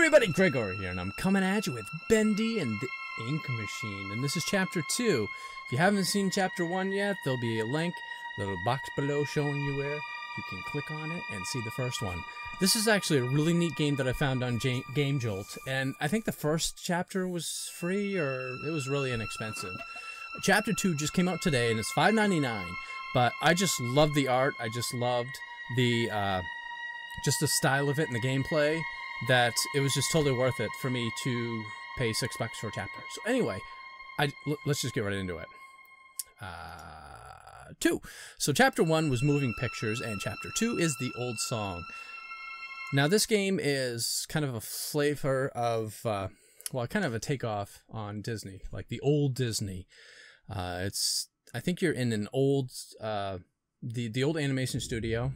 everybody, Greg Gore here, and I'm coming at you with Bendy and the Ink Machine, and this is Chapter 2. If you haven't seen Chapter 1 yet, there'll be a link, a little box below showing you where you can click on it and see the first one. This is actually a really neat game that I found on J- Game Jolt, and I think the first chapter was free, or it was really inexpensive. Chapter 2 just came out today, and it's $5.99, but I just loved the art, I just loved the, uh, just the style of it and the gameplay that it was just totally worth it for me to pay six bucks for a chapter. So anyway, I l- let's just get right into it. Uh, two. So chapter one was moving pictures, and chapter two is the old song. Now this game is kind of a flavor of, uh, well, kind of a takeoff on Disney, like the old Disney. Uh, it's I think you're in an old, uh, the the old animation studio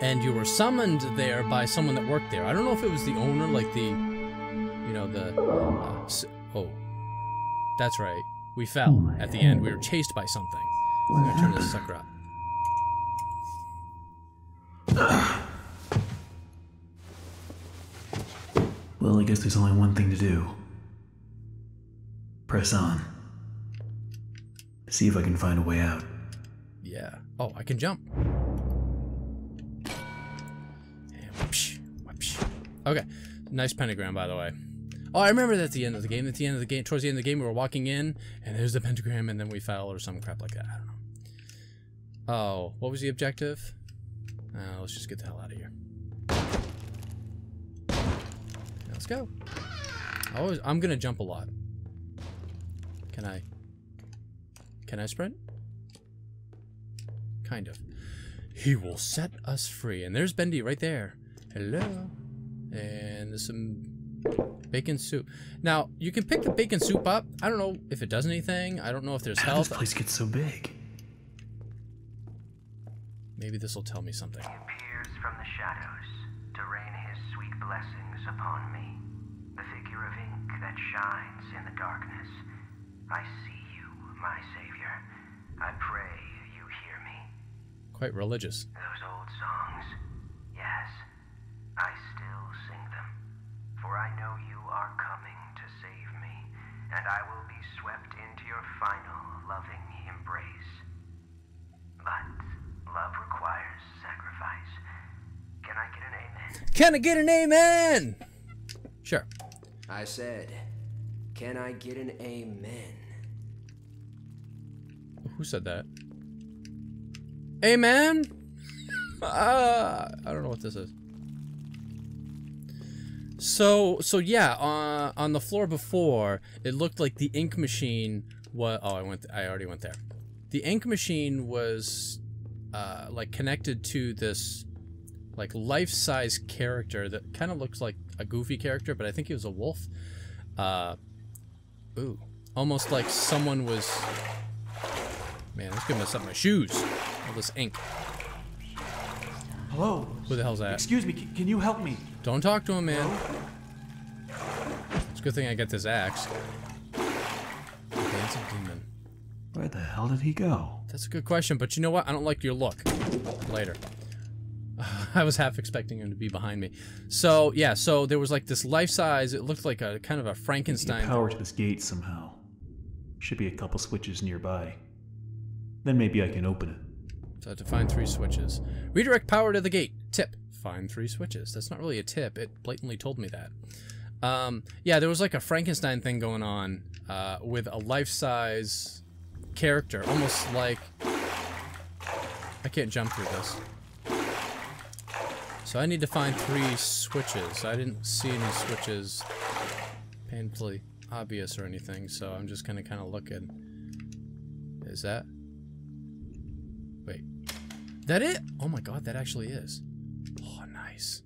and you were summoned there by someone that worked there. I don't know if it was the owner, like the, you know, the. Uh, oh, that's right. We fell at the end. We were chased by something. I'm gonna turn this sucker up. Well, I guess there's only one thing to do. Press on. See if I can find a way out. Yeah. Oh, I can jump. Okay. Nice pentagram, by the way. Oh, I remember that at the end of the game. At the end of the game, towards the end of the game, we were walking in, and there's the pentagram, and then we fell or some crap like that. I don't know. Oh, what was the objective? Uh, let's just get the hell out of here. Let's go. I always, I'm gonna jump a lot. Can I? Can I sprint? Kind of. He will set us free. And there's Bendy right there. Hello. And some bacon soup. Now, you can pick the bacon soup up. I don't know if it does anything. I don't know if there's How did this place get so big? Maybe this will tell me something. He appears from the shadows to rain his sweet blessings upon me. The figure of ink that shines in the darkness. I see you, my savior. I pray you hear me. Quite religious. Those old songs, yes, I still sing them. For I know you are coming to save me, and I will be swept into your final loving embrace. But love requires sacrifice. Can I get an amen? Can I get an amen? Sure. I said, can I get an amen? Who said that? Amen? Uh, I don't know what this is. So, so yeah, uh, on the floor before, it looked like the ink machine was. Oh, I went. I already went there. The ink machine was, uh, like connected to this, like life-size character that kind of looks like a goofy character, but I think he was a wolf. Uh, ooh, almost like someone was Man, this could mess up my shoes. All this ink. Hello. Who the hell's that? Excuse me. Can you help me? Don't talk to him, man. It's a good thing I got this axe. Dancing demon. Where the hell did he go? That's a good question, but you know what? I don't like your look. Later. I was half expecting him to be behind me. So, yeah, so there was like this life size, it looked like a kind of a Frankenstein. power to this gate somehow. Should be a couple switches nearby. Then maybe I can open it. So to find three switches. Redirect power to the gate. Tip. Find three switches. That's not really a tip. It blatantly told me that. Um, yeah, there was like a Frankenstein thing going on uh, with a life-size character, almost like I can't jump through this. So I need to find three switches. I didn't see any switches painfully obvious or anything, so I'm just gonna kind of look at. Is that? Wait. That it? Oh my god, that actually is. Oh, nice.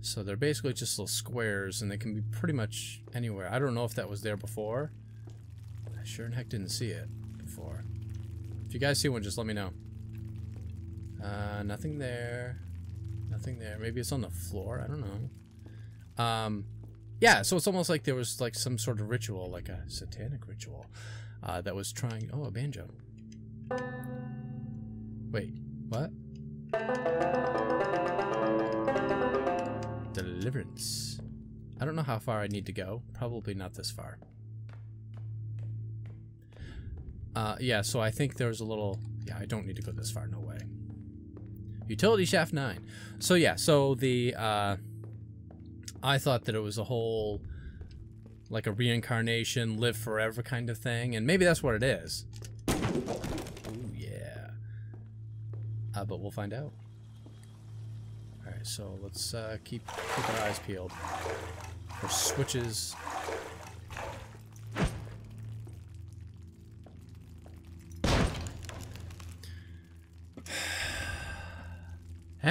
So they're basically just little squares, and they can be pretty much anywhere. I don't know if that was there before. I sure in heck didn't see it before. If you guys see one, just let me know. Uh, nothing there. Nothing there. Maybe it's on the floor. I don't know. Um, yeah, so it's almost like there was like some sort of ritual, like a satanic ritual, uh, that was trying. Oh, a banjo. Wait, what? Deliverance. I don't know how far I need to go. Probably not this far. Uh, yeah, so I think there's a little... Yeah, I don't need to go this far. No way. Utility Shaft 9. So yeah, so the... Uh, I thought that it was a whole... Like a reincarnation, live forever kind of thing. And maybe that's what it is. Ooh, yeah. Uh, but we'll find out. Alright, so let's uh, keep, keep our eyes peeled for switches.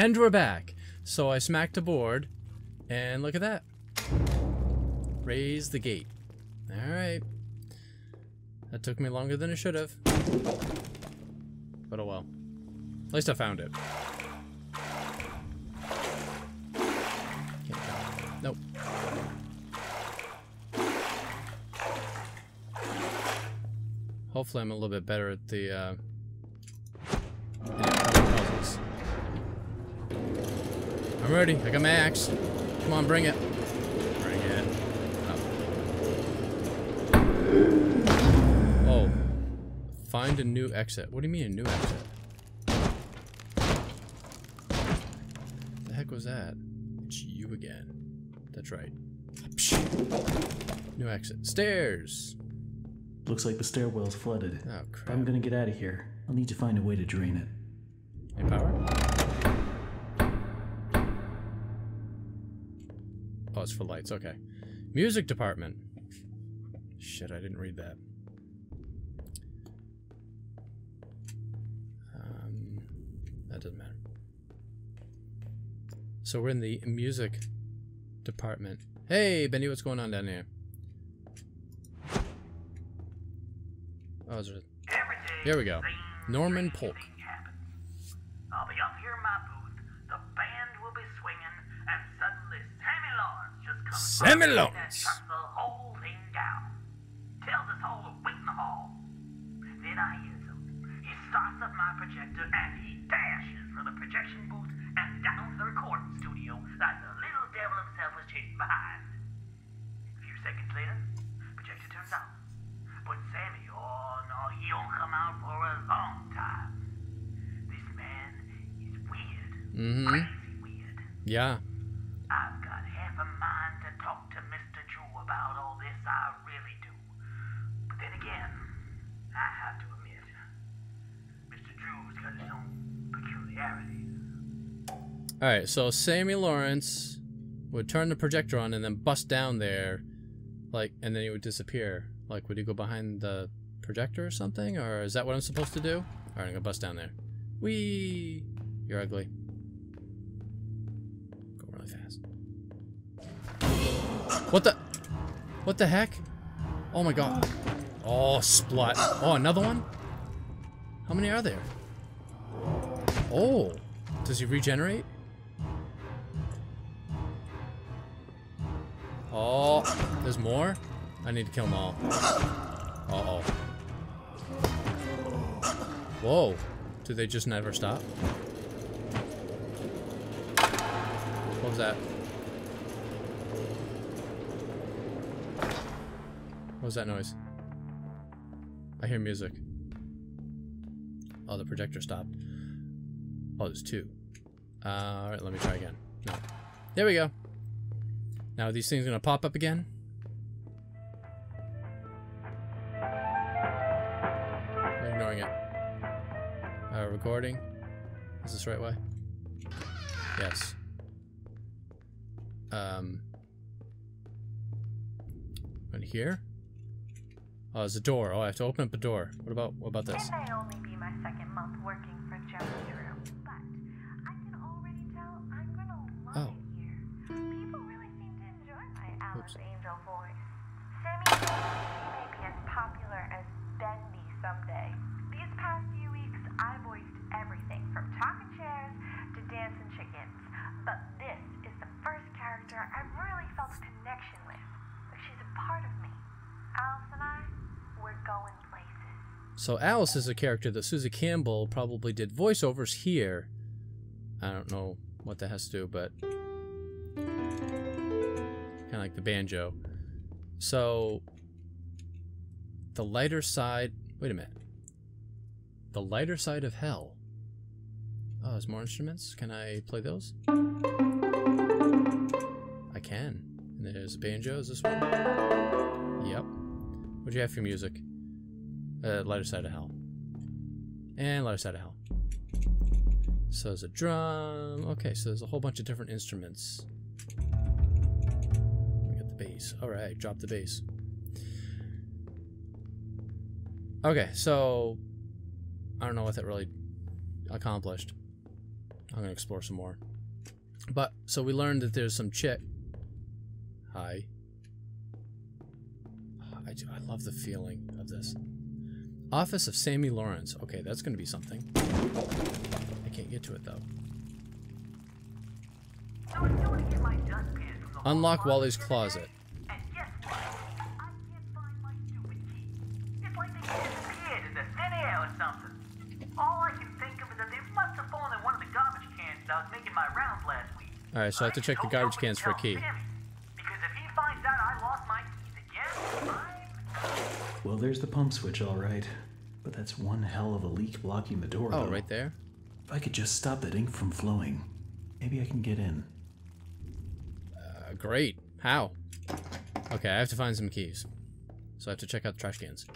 And we're back. So I smacked a board, and look at that. Raise the gate. Alright. That took me longer than it should have. But oh well. At least I found it. Nope. Hopefully I'm a little bit better at the, uh, I'm ready. I got my axe. Come on, bring it. Bring it. Oh. oh. Find a new exit. What do you mean a new exit? The heck was that? It's you again. That's right. New exit. Stairs. Looks like the stairwell's flooded. Oh If crap. I'm gonna get out of here, I'll need to find a way to drain it. Any power? It's for lights. Okay. Music department. Shit, I didn't read that. Um, that doesn't matter. So we're in the music department. Hey, Benny, what's going on down here? Oh, there... Here we go. Norman Polk. I'll be up here in my booth, Lawrence just comes Sammy running in and Lawrence. shuts the whole thing down. Tells us all to wait in the hall. Then I hears him. He starts up my projector and he dashes for the projection booth and down to the recording studio like the little devil himself was chasing behind. A few seconds later, projector turns on. But Sammy, oh no, he don't come out for a long time. This man is weird. Mm-hmm. Crazy weird. Yeah. I've got half a mind to talk to Mr. Drew about all this, I really do. But then again, I have to admit, Mr. Drew's got his own peculiarities. Alright, so Sammy Lawrence would turn the projector on and then bust down there, like, and then he would disappear. Like, would he go behind the projector or something? Or is that what I'm supposed to do? Alright, I'm gonna bust down there. Whee! You're ugly. Go really fast. What the? What the heck? Oh my god. Oh, splat. Oh, another one? How many are there? Oh. Does he regenerate? Oh, there's more? I need to kill them all. Uh-oh. Whoa. Do they just never stop? What was that? What was that noise? I hear music. Oh, the projector stopped. Oh, there's two. Uh, alright, let me try again. No. There we go. Now, are these things gonna pop up again? I'm ignoring it. Uh, recording. Is this the right way? Yes. Um. Right here? Oh, there's a door. Oh, I have to open up a door. What about what about this? Only be my second month working for Joe Oops. Angel voice. Sammy may be as popular as Bendy someday. These past few weeks, I voiced everything from talking chairs to dancing chickens, but this is the first character I've really felt a connection with. She's a part of me. Alice and I, we're going places. So Alice is a character that Susie Campbell probably did voiceovers here. I don't know what that has to do, but like the banjo. So, the lighter side. Wait a minute. The lighter side of hell. Oh, there's more instruments. Can I play those? I can. And there's a banjo. Is this one? Yep. What'd you have for music? Uh, lighter side of hell. And lighter side of hell. So there's a drum. Okay, so there's a whole bunch of different instruments. We got the bass. Alright, drop the bass. Okay, so I don't know what that really accomplished. I'm gonna explore some more. But so we learned that there's some chick. Hi. I, do, I love the feeling of this. Office of Sammy Lawrence. Okay, that's gonna be something. I can't get to it though. So it's going to get my dustpan from the Unlock Wally's closet. And guess what? I can't find my stupid key. It's like they disappeared into thin air or something. All I can think of is that they must have fallen in one of the garbage cans as I was making my rounds last week. Alright, so I have to check the garbage cans for a key. Sammy, because if he finds out I lost my keys again, I'm Well, there's the pump switch, all right. But that's one hell of a leak blocking the door. Oh, though. right there. If I could just stop that ink from flowing, maybe I can get in. Uh, great. How? Okay, I have to find some keys. So I have to check out the trash cans.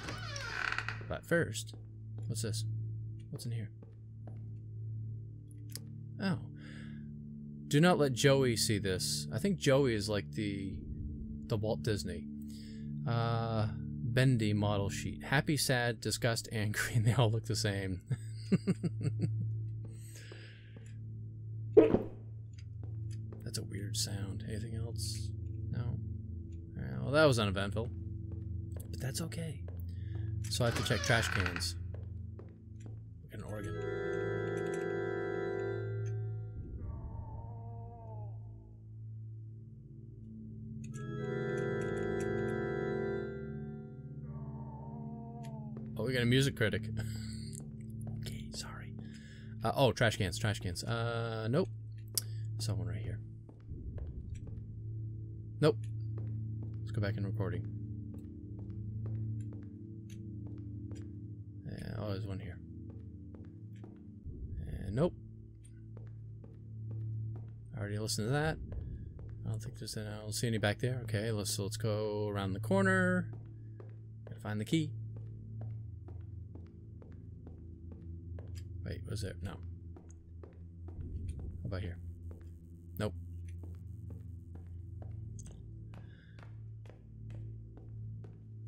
But first, what's this? What's in here? Oh. Do not let Joey see this. I think Joey is like the the Walt Disney. Uh bendy model sheet. Happy, sad, disgust, angry, and they all look the same. That's a weird sound. Anything else? No. Well, that was uneventful. But that's okay. So I have to check trash cans. An organ. We got a music critic. okay, sorry. Uh, oh, trash cans, trash cans. Uh, nope. Someone right here. Nope. Let's go back in recording. Yeah, oh, there's one here. And nope. I already listened to that. I don't think there's any. I don't see any back there. Okay, let's so let's go around the corner. Gotta find the key. Was there? No. How about here? Nope.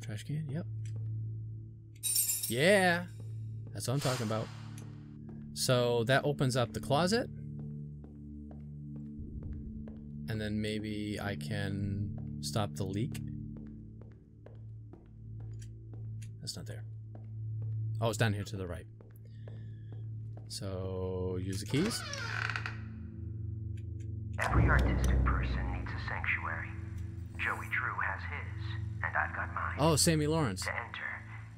Trash can? Yep. Yeah! That's what I'm talking about. So that opens up the closet. And then maybe I can stop the leak. That's not there. Oh, it's down here to the right. So use the keys. Every artistic person needs a sanctuary. Joey Drew has his, and I've got mine. Oh, Sammy Lawrence. To enter,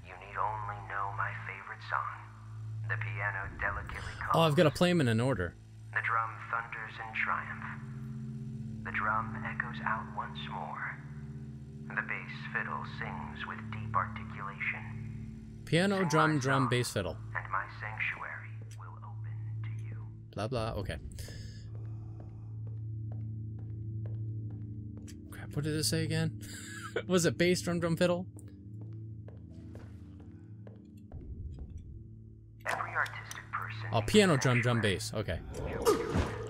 you need only know my favorite song. The piano delicately calls. Oh, I've got to play them in an order. The drum thunders in triumph. The drum echoes out once more. The bass fiddle sings with deep articulation. Piano, drum, drum, bass, fiddle. And my sanctuary Blah blah. Okay. Crap. What did it say again? Was it bass, drum, drum, fiddle? Every artistic person. Oh, piano, drum, drum, bass. Okay.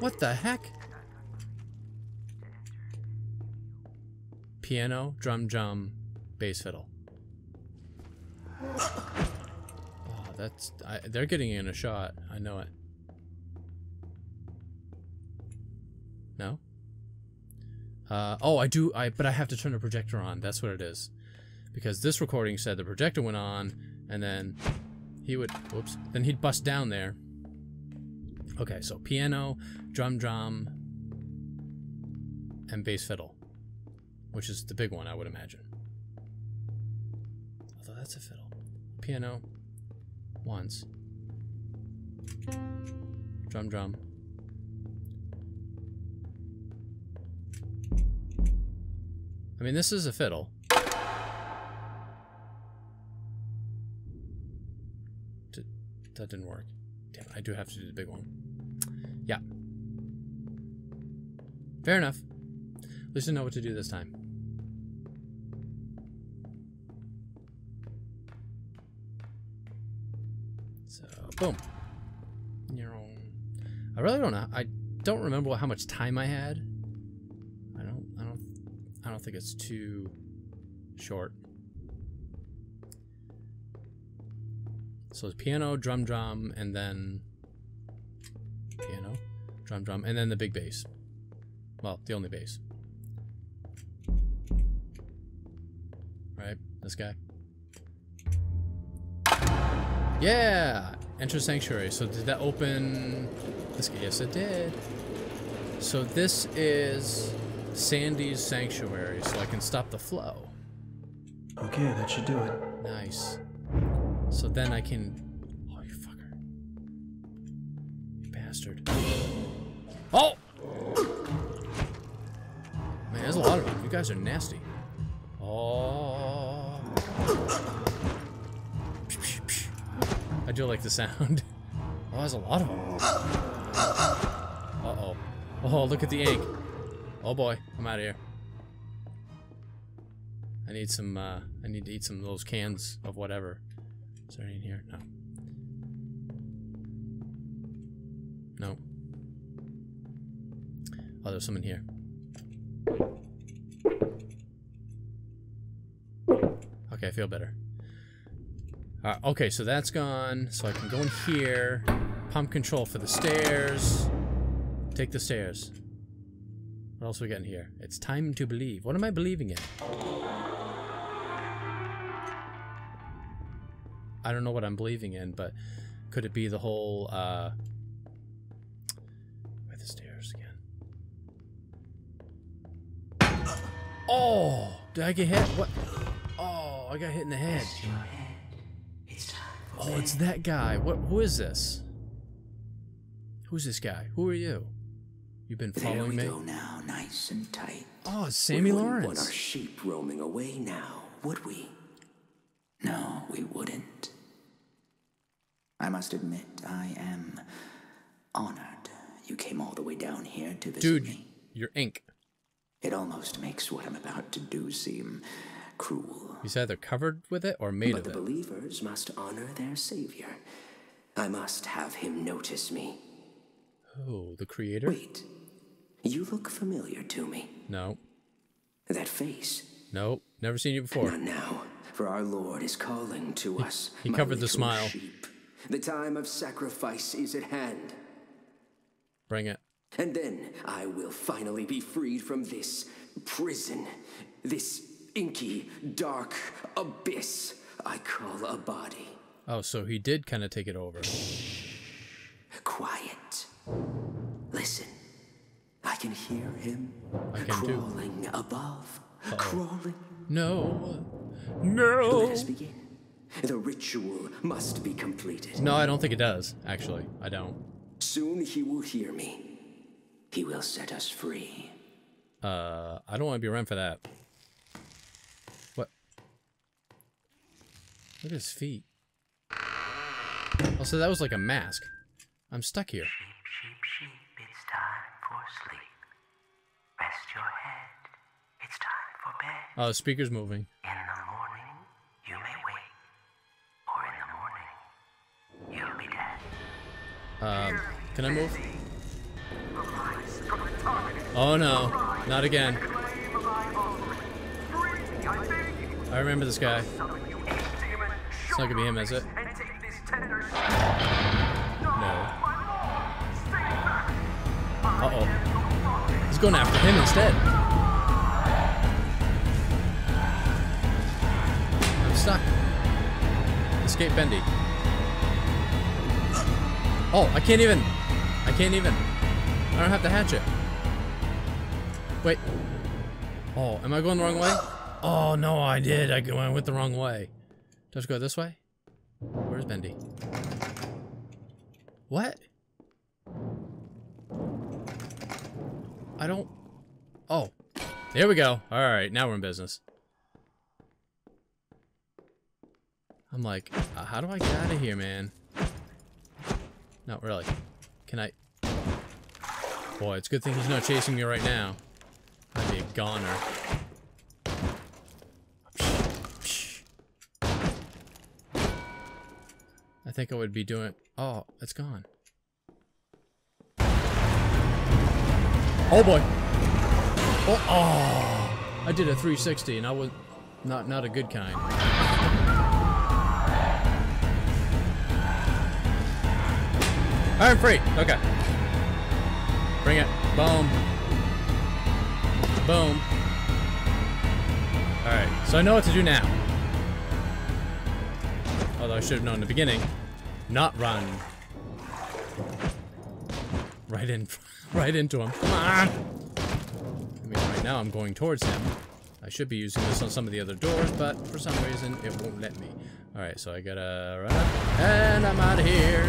What the heck? Piano, drum, drum, bass, fiddle. Oh, that's I, they're getting in a shot. I know it. No. Uh, oh, I do. I but I have to turn the projector on. That's what it is, because this recording said the projector went on, and then he would. Whoops. Then he'd bust down there. Okay, so piano, drum, drum, and bass fiddle, which is the big one, I would imagine. Although that's a fiddle. Piano, once. Drum, drum. I mean, this is a fiddle. D- that didn't work. Damn I do have to do the big one. Yeah. Fair enough. At least I know what to do this time. So, boom. I really don't know. I don't remember how much time I had. Don't think it's too short. So it's piano, drum, drum, and then piano, drum, drum, and then the big bass. Well, the only bass. Right? This guy. Yeah! Enter Sanctuary. So did that open this guy? Yes, it did. So this is Sammy's Sanctuary, so I can stop the flow. Okay, that should do it. Nice. So then I can. Oh, you fucker. You bastard. Oh! Man, there's a lot of them. You guys are nasty. Oh. I do like the sound. Oh, there's a lot of them. Uh oh. Oh, look at the ink. Oh boy, I'm out of here. I need some, uh, I need to eat some of those cans of whatever. Is there any in here? No. No. Oh, there's some in here. Okay, I feel better. Uh, okay, so that's gone. So I can go in here. Pump control for the stairs. Take the stairs. What else we got in here? It's time to believe. What am I believing in? I don't know what I'm believing in, but could it be the whole, uh... Are the stairs again? Oh! Did I get hit? What? Oh, I got hit in the head. Oh, it's that guy. What? Who is this? Who's this guy? Who are you? You've been following me? Nice and tight. Oh, Sammy we wouldn't want our sheep roaming away now, would we? No, we wouldn't. I must admit, I am honored you came all the way down here to visit Dude, me. you're ink. It almost makes what I'm about to do seem cruel. He's either covered with it or made But of the it. believers must honor their savior. I must have him notice me. Oh, the creator? Wait, you look familiar to me. No. That face. No. Never seen you before. Not now, for our Lord is calling to us. he covered the smile. Sheep. The time of sacrifice is at hand. Bring it. And then I will finally be freed from this prison, this inky, dark abyss I call a body. Oh, so he did kind of take it over. Quiet. Listen. I can hear him I can crawling above, crawling. No. No. Let us begin. The ritual must be completed. No, I don't think it does, actually. I don't. Soon he will hear me. He will set us free. Uh, I don't want to be around for that. What? Look at his feet. Oh, so that was like a mask. I'm stuck here. For sleep. Rest your head, it's time for bed. Oh, the speaker's moving. In the morning, you may wake. Or in the morning, you'll be dead. Um, can I move? Oh no, not again. I remember this guy. It's not gonna be him, is it? Going after him instead. I'm stuck. Escape Bendy. Oh, I can't even. I can't even. I don't have the hatchet. Wait. Oh, am I going the wrong way? Oh, no, I did. I went the wrong way. Do I have go this way? Where's Bendy? What? I don't... Oh. There we go. Alright, now we're in business. I'm like, uh, how do I get out of here, man? Not really. Can I... Boy, it's a good thing he's not chasing me right now. I'd be a goner. I think I would be doing... Oh, it's gone. Oh boy! Oh, oh! I did a 360 and I was not not a good kind. I'm free. Okay. Bring it. Boom. Boom. Alright, so I know what to do now. Although I should have known in the beginning. Not run. Right in, right into him. Come on! I mean, right now I'm going towards him. I should be using this on some of the other doors, but for some reason it won't let me. Alright, so I gotta run up, and I'm out of here.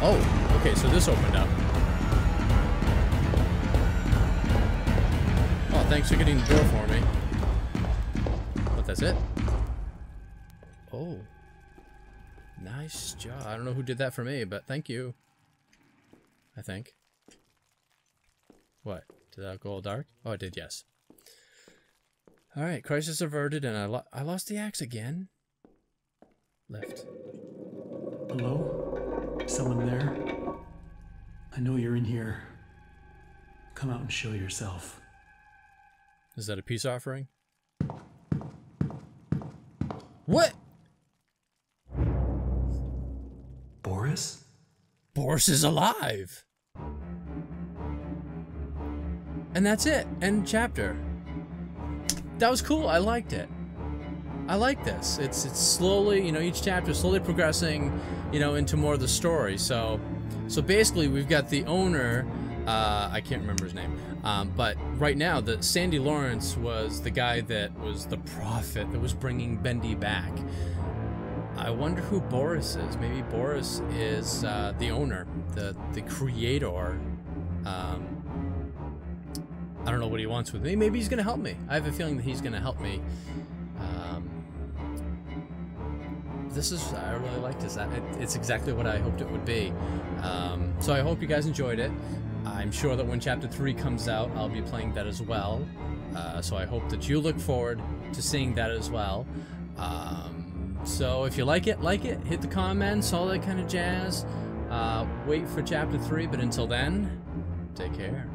Oh, okay, so this opened up. Oh, thanks for getting the door for me. But that's it? Oh. Nice job. I don't know who did that for me, but thank you. I think. What? Did that go all dark? Oh, it did, yes. Alright, crisis averted, and I, lo I lost the axe again. Left. Hello? Someone there? I know you're in here. Come out and show yourself. Is that a peace offering? What? Boris? Boris is alive! And that's it. End chapter. That was cool. I liked it. I like this. It's it's slowly, you know, each chapter slowly progressing, you know, into more of the story. So, so basically, we've got the owner. Uh, I can't remember his name, um, but right now, the Sammy Lawrence was the guy that was the prophet that was bringing Bendy back. I wonder who Boris is. Maybe Boris is uh, the owner, the the creator. Um, I don't know what he wants with me. Maybe he's gonna help me. I have a feeling that he's gonna help me. Um, this is I really like this. It, it's exactly what I hoped it would be. Um, so I hope you guys enjoyed it. I'm sure that when chapter three comes out, I'll be playing that as well. Uh, so I hope that you look forward to seeing that as well. Um, so if you like it, like it, hit the comments, all that kind of jazz. Uh, wait for chapter three, but until then, take care.